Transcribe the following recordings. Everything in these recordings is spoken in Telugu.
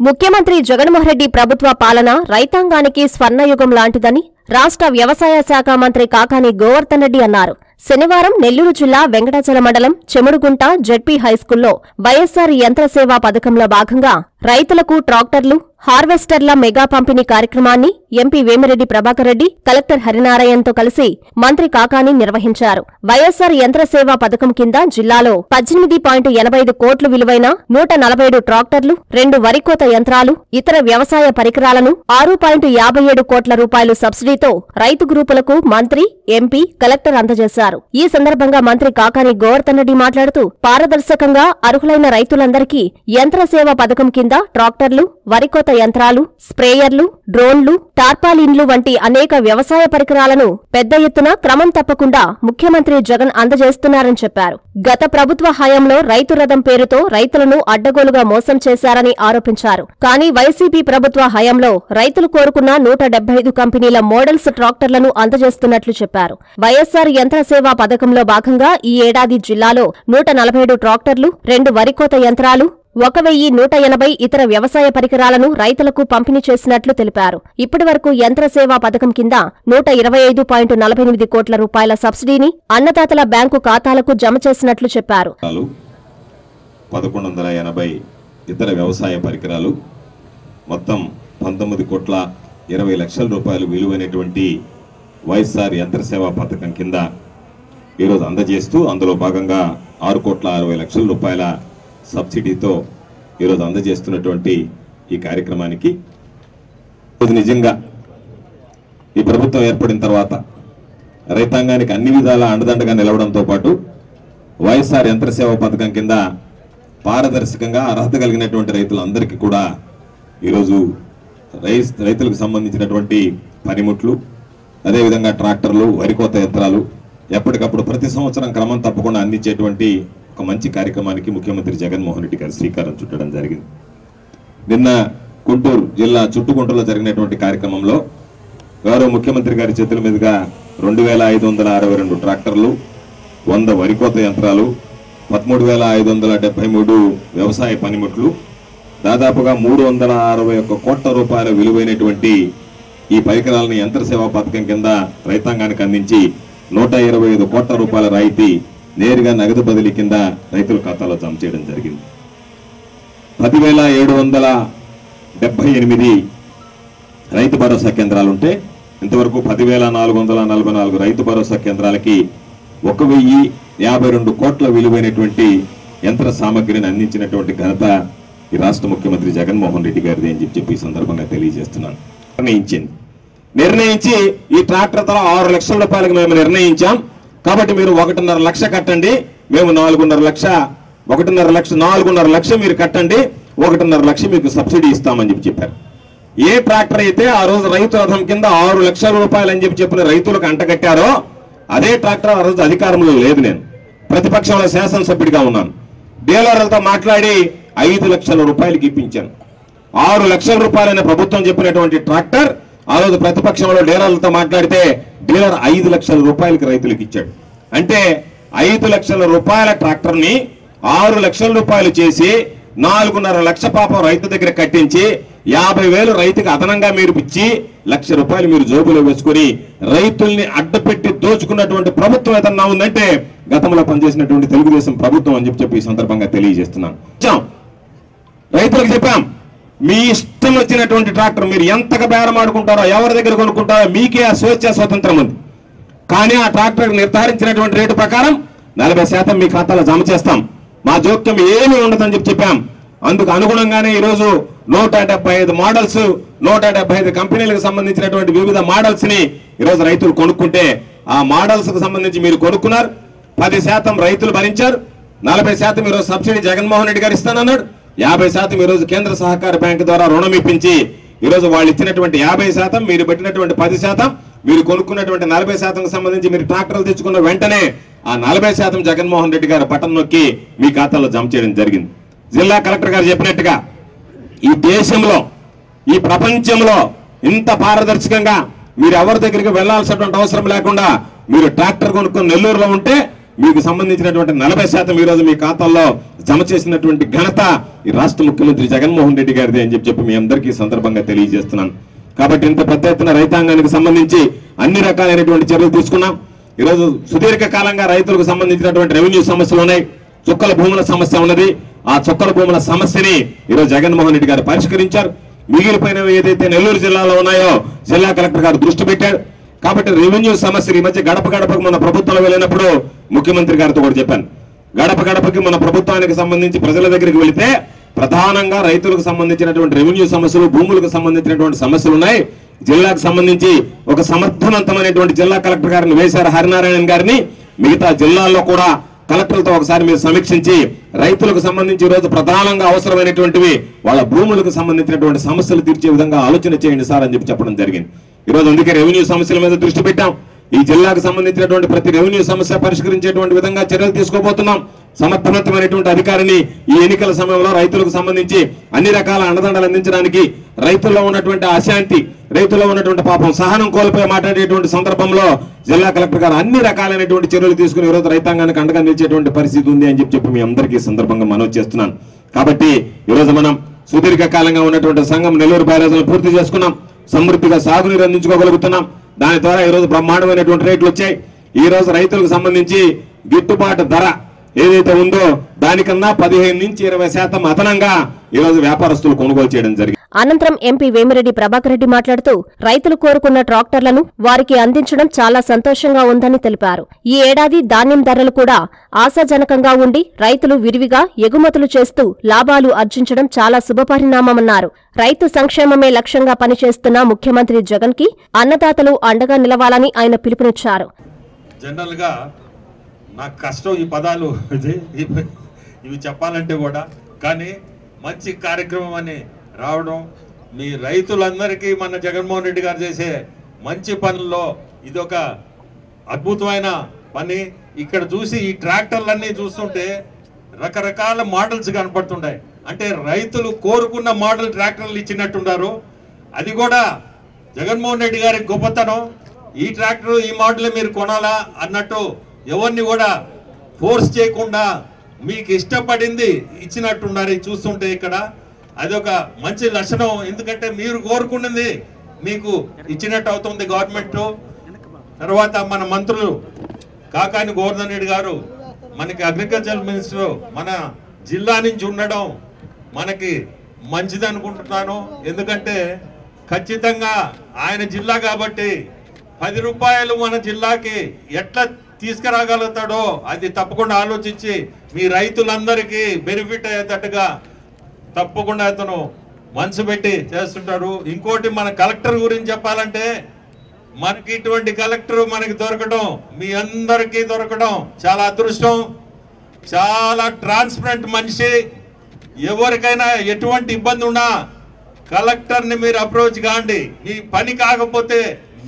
ముఖ్యమంత్రి జగన్మోహన్ రెడ్డి ప్రభుత్వ పాలన రైతాంగానికి స్వర్ణయుగం లాంటిదని రాష్ట్ర వ్యవసాయ శాఖ మంత్రి కాకాని గోవర్ధన్ రెడ్డి అన్నారు. శనివారం నెల్లూరు జిల్లా వెంకటాచల మండలం చెముడుగుంట జెడ్పీ హైస్కూల్లో వైఎస్సార్ యంత్ర సేవా పథకంలో భాగంగా రైతులకు ట్రాక్టర్లు హార్వెస్టర్ల మెగా పంపిణీ కార్యక్రమాన్ని ఎంపీ వేమిరెడ్డి ప్రభాకర్ రెడ్డి కలెక్టర్ హరినారాయణతో కలిసి మంత్రి కాకాని నిర్వహించారు. వైఎస్సార్ యంత్రసేవా పథకం కింద జిల్లాలో పద్దెనిమిది పాయింట్ ఎనభై ఐదు కోట్లు విలువైన నూట నలభై ఏడు ట్రాక్టర్లు రెండు వరికోత యంత్రాలు ఇతర వ్యవసాయ పరికరాలను ఆరు పాయింట్ యాభై ఏడు కోట్ల రూపాయలు సబ్సిడీతో రైతు గ్రూపులకు మంత్రి ఎంపీ కలెక్టర్ అందజేశారు. ఈ సందర్భంగా మంత్రి కాకాని గోవర్ధన్ రెడ్డి మాట్లాడుతూ పారదర్శకంగా అర్హులైన రైతులందరికీ యంత్ర సేవ పథకం కింద ట్రాక్టర్లు వరికోత యంత్రాలు స్ప్రేయర్లు డ్రోన్లు టార్పాలిన్లు వంటి అనేక వ్యవసాయ పరికరాలను పెద్ద ఎత్తున క్రమం తప్పకుండా ముఖ్యమంత్రి జగన్ అందజేస్తున్నారని చెప్పారు. గత ప్రభుత్వ హయాంలో రైతు రథం పేరుతో రైతులను అడ్డగోలుగా మోసం చేశారని ఆరోపించారు. కానీ వైసీపీ ప్రభుత్వ హయాంలో రైతులు కోరుకున్న నూట ఐదు కంపెనీల మోడల్స్ ట్రాక్టర్లను అందజేస్తున్నట్లు చెప్పారు. వైఎస్సార్ యంత్ర సేవా పథకంలో భాగంగా ఈ ఏడాది జిల్లాలో నూట నలభై ఏడు ట్రాక్టర్లు రెండు వరికోత యంత్రాలు ఒక వెయ్యి నూట ఎనభై ఇతర వ్యవసాయ పరికరాలను రైతులకు పంపిణీ చేసినట్లు తెలిపారు. ఇప్పటి వరకు యంత్ర సేవా పథకం కింద నూట ఇరవై ఐదు పాయింట్ నలభై ఎనిమిది కోట్ల రూపాయల సబ్సిడీని అన్నదాతల బ్యాంకు ఖాతాలకు జమ చేసినట్లు చెప్పారు. పదకొండు వందల ఎనభై ఇతర వ్యవసాయ పరికరాలు మొత్తం పంతొమ్మిది కోట్ల ఇరవై లక్షల రూపాయలు విలువైనటువంటి వైఎస్ఆర్ యంత్ర సేవా పథకం కింద ఈరోజు అందజేస్తూ అందులో భాగంగా ఆరు కోట్ల అరవై లక్షల రూపాయల సబ్సిడీతో ఈరోజు అందజేస్తున్నటువంటి ఈ కార్యక్రమానికి ఇది నిజంగా ఈ ప్రభుత్వం ఏర్పడిన తర్వాత రైతాంగానికి అన్ని విధాల అండదండగా నిలవడంతో పాటు వైఎస్ఆర్ యంత్రసేవ పథకం కింద పారదర్శకంగా అర్హత కలిగినటువంటి రైతులందరికీ కూడా ఈరోజు రైస్ రైతులకు సంబంధించినటువంటి పనిముట్లు అదేవిధంగా ట్రాక్టర్లు వరికోత యంత్రాలు ఎప్పటికప్పుడు ప్రతి సంవత్సరం క్రమం తప్పకుండా అందించేటువంటి ఒక మంచి కార్యక్రమానికి ముఖ్యమంత్రి జగన్మోహన్ రెడ్డి గారు శ్రీకారం చుట్టడం జరిగింది. నిన్న గుంటూరు జిల్లా చుట్టుకుంటలో జరిగినటువంటి కార్యక్రమంలో గౌరవ ముఖ్యమంత్రి గారి చేతుల మీదుగా రెండు వేల ఐదు వందల అరవై రెండు ట్రాక్టర్లు వంద వరికోత యంత్రాలు పదమూడు వేల ఐదు వందల డెబ్బై మూడు వ్యవసాయ పనిముట్లు దాదాపుగా మూడు వందల అరవై ఒక్క కోట్ల రూపాయల విలువైనటువంటి ఈ పరికరాలను యంత్ర సేవా పథకం కింద రైతాంగానికి అందించి నూట ఇరవై ఐదు కోట్ల రూపాయల రాయితీ నేరుగా నగదు బదిలీ కింద రైతుల ఖాతాలో జమ చేయడం జరిగింది. పదివేల ఏడు వందల డెబ్బై ఎనిమిది రైతు భరోసా కేంద్రాలు ఉంటే ఇంతవరకు పదివేల నాలుగు వందల నలభై నాలుగు రైతు భరోసా కేంద్రాలకి ఒక వెయ్యి యాభై రెండు కోట్ల విలువైనటువంటి యంత్ర సామగ్రిని అందించినటువంటి ఘనత ఈ రాష్ట్ర ముఖ్యమంత్రి జగన్మోహన్ రెడ్డి గారిది అని చెప్పి చెప్పి ఈ సందర్భంగా తెలియజేస్తున్నాను. నిర్ణయించింది. నిర్ణయించి ఈ ట్రాక్టర్ ధర ఆరు లక్షల రూపాయలకు మేము నిర్ణయించాం. కాబట్టి మీరు ఒకటిన్నర లక్ష కట్టండి మేము నాలుగున్నర లక్ష ఒకటిన్నర లక్ష నాలుగున్నర లక్ష మీరు కట్టండి ఒకటిన్నర లక్ష మీకు సబ్సిడీ ఇస్తామని చెప్పి చెప్పారు. ఏ ట్రాక్టర్ అయితే ఆ రోజు రైతు రథం కింద ఆరు లక్షల రూపాయలు అని చెప్పి చెప్పిన రైతులకు అంటగట్టారో అదే ట్రాక్టర్ ఆ రోజు అధికారంలో లేదు నేను. ప్రతిపక్షంలో శాసనసభ్యుడిగా ఉన్నాను. డీలర్లతో మాట్లాడి ఐదు లక్షల రూపాయలకి ఇప్పించాను. ఆరు లక్షల రూపాయలైన ప్రభుత్వం చెప్పినటువంటి ట్రాక్టర్ ఆ రోజు ప్రతిపక్షంలో డీలర్లతో మాట్లాడితే డీలర్ ఐదు లక్షల రూపాయలకి రైతులకు ఇచ్చాడు. అంటే ఐదు లక్షల రూపాయల ట్రాక్టర్ని ఆరు లక్షల రూపాయలు చేసి నాలుగున్నర లక్ష పాపం రైతు దగ్గర కట్టించి యాభై వేలు రైతుకి అదనంగా మీరు ఇచ్చి లక్ష రూపాయలు మీరు జోబులో వేసుకొని రైతుల్ని అడ్డపెట్టి దోచుకున్నటువంటి ప్రభుత్వం ఏదన్నా ఉందంటే గతంలో పనిచేసినటువంటి తెలుగుదేశం ప్రభుత్వం అని చెప్పి చెప్పి ఈ సందర్భంగా తెలియజేస్తున్నాను. రైతులకు చెప్పాం. మీ ఇష్టం వచ్చినటువంటి ట్రాక్టర్ మీరు ఎంతగా బేరం ఆడుకుంటారో ఎవరి దగ్గర కొనుక్కుంటారో మీకే ఆ స్వేచ్ఛ స్వతంత్రం ఉంది. కానీ ఆ ట్రాక్టర్ నిర్ధారించినటువంటి రేటు ప్రకారం నలభై శాతం మీ ఖాతాలో జమ చేస్తాం. మా జోక్యం ఏమీ ఉండదని చెప్పి చెప్పాం. అందుకు అనుగుణంగానే ఈరోజు నూట డెబ్బై ఐదు మోడల్స్ నూట డెబ్బై ఐదు కంపెనీలకు సంబంధించినటువంటి వివిధ మోడల్స్ని ఈరోజు రైతులు కొనుక్కుంటే ఆ మోడల్స్కు సంబంధించి మీరు కొనుక్కున్నారు. పది శాతం రైతులు భరించారు. నలభై శాతం ఈరోజు సబ్సిడీ జగన్మోహన్ రెడ్డి గారు ఇస్తానన్నాడు. యాభై శాతం ఈరోజు కేంద్ర సహకార బ్యాంకు ద్వారా రుణం ఇప్పించి ఈరోజు వాళ్ళు ఇచ్చినటువంటి యాభై శాతం మీరు పెట్టినటువంటి పది శాతం మీరు కొనుక్కున్నటువంటి నలభై శాతం సంబంధించి మీరు ట్రాక్టర్లు తెచ్చుకున్న వెంటనే ఆ నలభై శాతం జగన్మోహన్ రెడ్డి గారు బటన్ నొక్కి మీ ఖాతాలో జమ చేయడం జరిగింది. జిల్లా కలెక్టర్ గారు చెప్పినట్టుగా ఈ దేశంలో ఈ ప్రపంచంలో ఇంత పారదర్శకంగా మీరు ఎవరి దగ్గరికి వెళ్ళాల్సినటువంటి అవసరం లేకుండా మీరు ట్రాక్టర్ కొనుక్కుని నెల్లూరులో ఉంటే మీకు సంబంధించినటువంటి నలభై శాతం ఈ రోజు మీ ఖాతాల్లో జమ చేసినటువంటి ఘనత ఈ రాష్ట్ర ముఖ్యమంత్రి జగన్మోహన్ రెడ్డి గారిదే అని చెప్పి మీ అందరికీ సందర్భంగా తెలియజేస్తున్నాను. కాబట్టి ఇంత పెద్ద ఎత్తున రైతాంగానికి సంబంధించి అన్ని రకాలైనటువంటి చర్యలు తీసుకున్నాం. ఈరోజు సుదీర్ఘ కాలంగా రైతులకు సంబంధించినటువంటి రెవెన్యూ సమస్యలు ఉన్నాయి. చుక్కల భూముల సమస్య ఉన్నది. ఆ చుక్కల భూముల సమస్యని ఈరోజు జగన్మోహన్ రెడ్డి గారు పరిష్కరించారు. మిగిలిపోయినవి ఏదైతే నెల్లూరు జిల్లాలో ఉన్నాయో జిల్లా కలెక్టర్ గారు దృష్టి పెట్టారు కాబట్టి రెవెన్యూ సమస్యలు ఈ మధ్య గడప గడపకు మన ప్రభుత్వంలో వెళ్ళినప్పుడు ముఖ్యమంత్రి గారితో కూడా చెప్పాను. గడప గడపకి మన ప్రభుత్వానికి సంబంధించి ప్రజల దగ్గరికి వెళితే ప్రధానంగా రైతులకు సంబంధించినటువంటి రెవెన్యూ సమస్యలు భూములకు సంబంధించినటువంటి సమస్యలు ఉన్నాయి. జిల్లాకు సంబంధించి ఒక సమర్థవంతమైనటువంటి జిల్లా కలెక్టర్ గారిని వేశారు హరినారాయణ గారిని. మిగతా జిల్లాల్లో కూడా కలెక్టర్లతో ఒకసారి మీరు సమీక్షించి రైతులకు సంబంధించి ఈరోజు రోజు ప్రధానంగా అవసరమైనటువంటివి వాళ్ళ భూములకు సంబంధించినటువంటి సమస్యలు తీర్చే విధంగా ఆలోచన చేయండి సార్ అని చెప్పి చెప్పడం జరిగింది. ఈరోజు అందుకే రెవెన్యూ సమస్యల మీద దృష్టి పెట్టాం. ఈ జిల్లాకు సంబంధించినటువంటి ప్రతి రెవెన్యూ సమస్య పరిష్కరించేటువంటి విధంగా చర్యలు తీసుకోబోతున్నాం. సమర్థవంతమైనటువంటి అధికారిని ఈ ఎన్నికల సమయంలో రైతులకు సంబంధించి అన్ని రకాల అండదండలు అందించడానికి రైతుల్లో ఉన్నటువంటి అశాంతి రైతుల్లో ఉన్నటువంటి పాపం సహనం కోల్పోయి మాట్లాడేటువంటి సందర్భంలో జిల్లా కలెక్టర్ గారు అన్ని రకాలైనటువంటి చర్యలు తీసుకుని ఈరోజు రైతాంగానికి అండగా నిలిచేటువంటి పరిస్థితి ఉంది అని చెప్పి మీ అందరికీ సందర్భంగా మనవి చేస్తున్నాను. కాబట్టి ఈరోజు మనం సుదీర్ఘకాలంగా ఉన్నటువంటి సంఘం నెల్లూరు బ్యారేజీలు పూర్తి చేసుకున్నాం. సమృద్ధిగా సాగునీరు అందించుకోగలుగుతున్నాం. దాని ద్వారా ఈరోజు బ్రహ్మాండమైనటువంటి రేట్లు వచ్చాయి. ఈరోజు రైతులకు సంబంధించి గిట్టుబాటు ధర ఏదైతే ఉందో దానికన్నా పదిహేను నుంచి ఇరవై శాతం అదనంగా ఈ రోజు వ్యాపారస్తులు కొనుగోలు చేయడం జరిగింది. అనంతరం ఎంపీ వేమిరెడ్డి ప్రభాకర్ రెడ్డి మాట్లాడుతూ రైతులు కోరుకున్న ట్రాక్టర్లను వారికి అందించడం చాలా సంతోషంగా ఉందని తెలిపారు. ఈ ఏడాది ధాన్యం ధరలు కూడా ఆశాజనకంగా ఉండి రైతులు విరివిగా ఎగుమతులు చేస్తూ లాభాలు ఆర్జించడం చాలా శుభపరిణామమన్నారు. రైతు సంక్షేమమే లక్ష్యంగా పనిచేస్తున్న ముఖ్యమంత్రి జగన్కి అన్నదాతలు అండగా నిలవాలని ఆయన పిలుపునిచ్చారు. జనరల్గా నాకు కష్టం ఈ పదాలు. ఇది ఇవి- ఇవి చెప్పాలంటే కూడా. కానీ మంచి కార్యక్రమం అని రావడం మీ రైతులందరికీ మన జగన్మోహన్ రెడ్డి గారు చేసే మంచి పనుల్లో ఇదొక అద్భుతమైన పని. ఇక్కడ చూసి ఈ ట్రాక్టర్లన్నీ చూస్తుంటే రకరకాల మోడల్స్ కనపడుతుంటాయి అంటే రైతులు కోరుకున్న మోడల్ ట్రాక్టర్లు ఇచ్చినట్టున్నారు. అది కూడా జగన్మోహన్ రెడ్డి గారి గొప్పతనం. ఈ ట్రాక్టర్ ఈ మోడల్ మీరు కొనాలా అన్నట్టు ఎవరిని కూడా ఫోర్స్ చేయకుండా మీకు ఇష్టపడింది ఇచ్చినట్టున్నారు చూస్తుంటే ఇక్కడ. అదొక మంచి లక్షణం. ఎందుకంటే మీరు కోరుకున్నది మీకు ఇచ్చినట్టు అవుతుంది గవర్నమెంట్. తర్వాత మన మంత్రులు కాకాని గోవర్ధన్ రెడ్డి గారు మనకి అగ్రికల్చర్ మినిస్టర్ మన జిల్లా నుంచి ఉండడం మనకి మంచిది అనుకుంటున్నాను. ఎందుకంటే ఖచ్చితంగా ఆయన జిల్లా కాబట్టి పది రూపాయలు మన జిల్లాకి ఎట్లా తీసుకురాగలుగుతాడో అది తప్పకుండా ఆలోచించి మీ రైతులందరికీ బెనిఫిట్ అయ్యేటట్టుగా తప్పకుండా అతను మనసు పెట్టి చేస్తుంటాడు. ఇంకోటి మన కలెక్టర్ గురించి చెప్పాలంటే మనకి ఇటువంటి కలెక్టర్ మనకి దొరకడం మీ అందరికీ దొరకడం చాలా అదృష్టం. చాలా ట్రాన్స్పరెంట్ మనిషి. ఎవరికైనా ఎటువంటి ఇబ్బంది ఉన్నా కలెక్టర్ని మీరు అప్రోచ్ కాండి. మీ పని కాకపోతే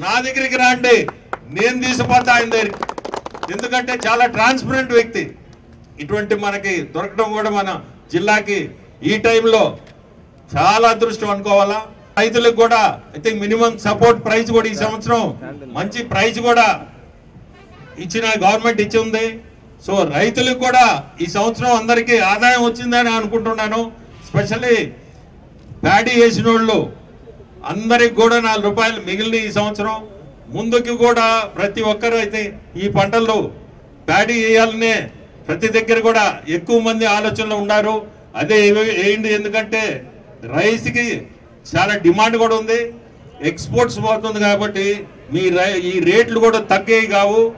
నా దగ్గరికి రాండి. నేను తీసుకుపోతా ఆయన దగ్గరికి. ఎందుకంటే చాలా ట్రాన్స్పరెంట్ వ్యక్తి. ఇటువంటి మనకి దొరకడం కూడా మన జిల్లాకి ఈ టైంలో చాలా అదృష్టం అనుకోవాలా? రైతులకు కూడా I think minimum support price కూడా ఈ సంవత్సరం మంచి ప్రైస్ కూడా ఇచ్చిన గవర్నమెంట్ ఇచ్చి ఉంది. సో రైతులకు కూడా ఈ సంవత్సరం అందరికీ ఆదాయం వచ్చిందని అనుకుంటున్నాను. స్పెషల్లీ ప్యాడీ వేసిన వాళ్ళు అందరికి కూడా నాలుగు రూపాయలు మిగిలిన ఈ సంవత్సరం. ముందుకి కూడా ప్రతి ఒక్కరు అయితే ఈ పంటల్లో ప్యాడీ వేయాలనే ప్రతి దగ్గర కూడా ఎక్కువ మంది ఆలోచనలు ఉన్నారు. అదే వేయండి ఎందుకంటే రైస్కి చాలా డిమాండ్ కూడా ఉంది. ఎక్స్పోర్ట్స్ పోతుంది కాబట్టి మీ రై- ఈ రేట్లు కూడా తగ్గేవి కావు.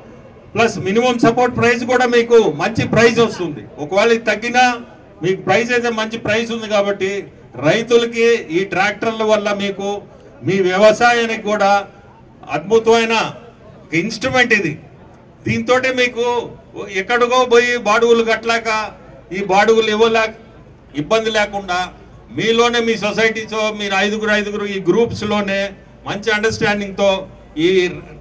ప్లస్ మినిమం సపోర్ట్ ప్రైస్ కూడా మీకు మంచి ప్రైస్ వస్తుంది. ఒకవేళ తగ్గినా మీకు ప్రైస్ అయితే మంచి ప్రైస్ ఉంది కాబట్టి రైతులకి ఈ ట్రాక్టర్ల వల్ల మీకు మీ వ్యవసాయానికి కూడా అద్భుతమైన ఇన్స్ట్రుమెంట్ ఇది. దీంతో మీకు ఎక్కడికో పోయి బాడుగులు కట్టలేక ఈ బాడుగులు ఇవ్వలేక ఇబ్బంది లేకుండా మీలోనే మీ సొసైటీతో మీరు ఐదుగురు ఐదుగురు ఈ గ్రూప్స్లోనే మంచి అండర్స్టాండింగ్తో ఈ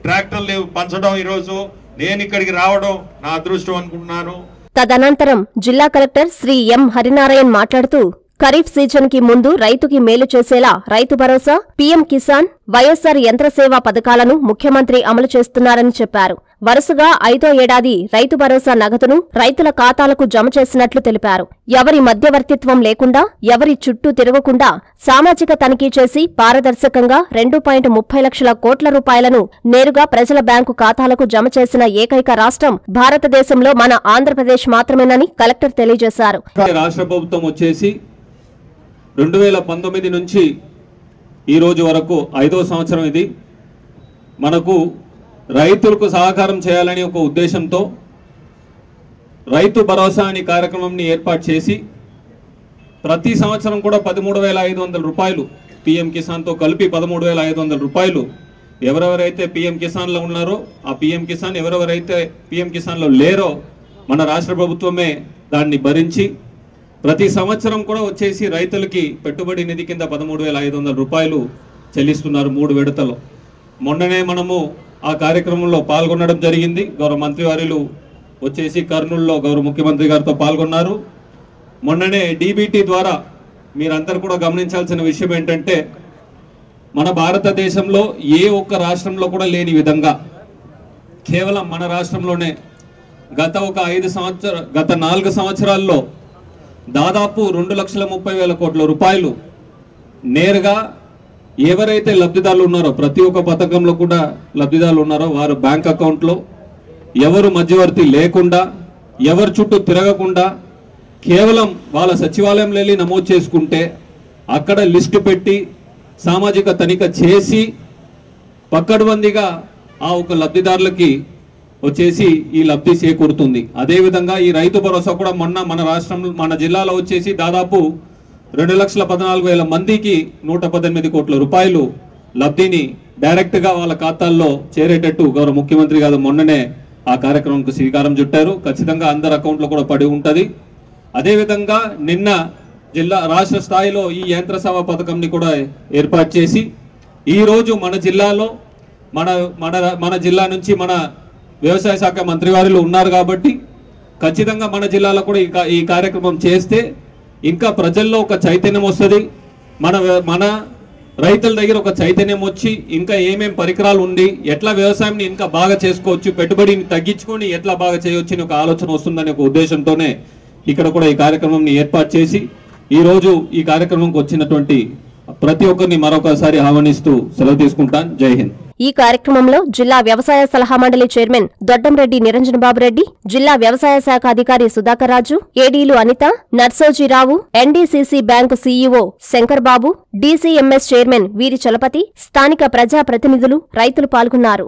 ట్రాక్టర్లు పంచడం ఈరోజు. నేను ఇక్కడికి రావడం నా అదృష్టం అనుకుంటున్నాను. తదనంతరం జిల్లా కలెక్టర్ శ్రీ ఎం హరినారాయణ్ మాట్లాడుతూ ఖరీఫ్ సీజన్కి ముందు రైతుకి మేలు చేసేలా రైతు భరోసా పీఎం కిసాన్ వైఎస్సార్ యంత్రసేవ పథకాలను ముఖ్యమంత్రి అమలు చేస్తున్నారని చెప్పారు. వరుసగా ఐదో ఏడాది రైతు భరోసా నగదును రైతుల ఖాతాలకు జమ చేసినట్లు తెలిపారు. ఎవరి మధ్యవర్తిత్వం లేకుండా ఎవరి చుట్టూ తిరగకుండా సామాజిక తనిఖీ చేసి పారదర్శకంగా రెండు పాయింట్ ముప్పై లక్షల కోట్ల రూపాయలను నేరుగా ప్రజల బ్యాంకు ఖాతాలకు జమ చేసిన ఏకైక రాష్ట్రం భారతదేశంలో మన ఆంధ్రప్రదేశ్ మాత్రమేనని కలెక్టర్ తెలియజేశారు. రాష్ట్ర ప్రభుత్వం వచ్చేసి రెండు వేల పంతొమ్మిది నుంచి ఈరోజు వరకు ఐదో సంవత్సరం ఇది. మనకు రైతులకు సహకారం చేయాలని ఒక ఉద్దేశంతో రైతు భరోసా అనే కార్యక్రమంని ఏర్పాటు చేసి ప్రతి సంవత్సరం కూడా పదమూడు వేల ఐదు వందల రూపాయలు పిఎం కిసాన్తో కలిపి పదమూడు వేల ఐదు వందల రూపాయలు ఎవరెవరైతే పిఎం కిసాన్లో ఉన్నారో ఆ పిఎం కిసాన్ ఎవరెవరైతే పిఎం కిసాన్లో లేరో మన రాష్ట్ర ప్రభుత్వమే దాన్ని భరించి ప్రతి సంవత్సరం కూడా వచ్చేసి రైతులకి పెట్టుబడి నిధి కింద పదమూడు వేల ఐదు వందల రూపాయలు చెల్లిస్తున్నారు మూడు విడతలు. మొన్ననే మనము ఆ కార్యక్రమంలో పాల్గొనడం జరిగింది. గౌరవ మంత్రివారులు వచ్చేసి కర్నూలులో గౌరవ ముఖ్యమంత్రి గారితో పాల్గొన్నారు. మొన్ననే డీబీటీ ద్వారా మీరందరూ కూడా గమనించాల్సిన విషయం ఏంటంటే మన భారతదేశంలో ఏ ఒక్క రాష్ట్రంలో కూడా లేని విధంగా కేవలం మన రాష్ట్రంలోనే గత ఒక ఐదు సంవత్సర గత నాలుగు సంవత్సరాల్లో దాదాపు రెండు లక్షల ముప్పై వేల కోట్ల రూపాయలు నేరుగా ఎవరైతే లబ్ధిదారులు ఉన్నారో ప్రతి ఒక్క పథకంలో కూడా లబ్ధిదారులు ఉన్నారో వారు బ్యాంక్ అకౌంట్లో ఎవరు మధ్యవర్తి లేకుండా ఎవరి చుట్టూ తిరగకుండా కేవలం వాళ్ళ సచివాలయంలో వెళ్ళి నమోదు చేసుకుంటే అక్కడ లిస్టు పెట్టి సామాజిక తనిఖీ చేసి పక్కడబందిగా ఆ ఒక లబ్ధిదారులకి వచ్చేసి ఈ లబ్ధి చేకూరుతుంది. అదేవిధంగా ఈ రైతు భరోసా కూడా మొన్న మన రాష్ట్రంలో మన జిల్లాలో వచ్చేసి దాదాపు రెండు లక్షల పద్నాలుగు వేల మందికి నూట పద్దెనిమిది కోట్ల రూపాయలు లబ్ధిని డైరెక్ట్గా వాళ్ళ ఖాతాల్లో చేరేటట్టు గౌరవ ముఖ్యమంత్రి గారు మొన్ననే ఆ కార్యక్రమంకు శ్రీకారం చుట్టారు. ఖచ్చితంగా అందరి అకౌంట్లో కూడా పడి ఉంటుంది. అదేవిధంగా నిన్న జిల్లా రాష్ట్ర స్థాయిలో ఈ యంత్ర సభ పథకంని కూడా ఏర్పాటు చేసి ఈ రోజు మన జిల్లాలో మన మన మన జిల్లా నుంచి మన వ్యవసాయ శాఖ మంత్రి వారిలో ఉన్నారు కాబట్టి ఖచ్చితంగా మన జిల్లాలో కూడా ఈ ఈ కార్యక్రమం చేస్తే ఇంకా ప్రజల్లో ఒక చైతన్యం వస్తుంది. మన మన రైతుల దగ్గర ఒక చైతన్యం వచ్చి ఇంకా ఏమేం పరికరాలు ఉండి ఎట్లా వ్యవసాయంని ఇంకా బాగా చేసుకోవచ్చు పెట్టుబడిని తగ్గించుకొని ఎట్లా బాగా చేయవచ్చు అని ఒక ఆలోచన వస్తుందనే ఒక ఉద్దేశంతోనే ఇక్కడ కూడా ఈ కార్యక్రమంని ఏర్పాటు చేసి ఈరోజు ఈ కార్యక్రమంకి వచ్చినటువంటి ప్రతి ఒక్కరిని మరొకసారి ఆహ్వానిస్తూ సెలవు తీసుకుంటాను. జై హింద్. ఈ కార్యక్రమంలో జిల్లా వ్యవసాయ సలహా మండలి చైర్మన్ దొడ్డంరెడ్డి నిరంజన్ బాబురెడ్డి జిల్లా వ్యవసాయ శాఖ అధికారి Sudhakar Raju ఏడీలు Anitha Narsojirao NDCC bank CEO Shankar Babu DCMS chairman Veeri Chalapathi స్థానిక ప్రజా ప్రతినిధులు రైతులు పాల్గొన్నారు.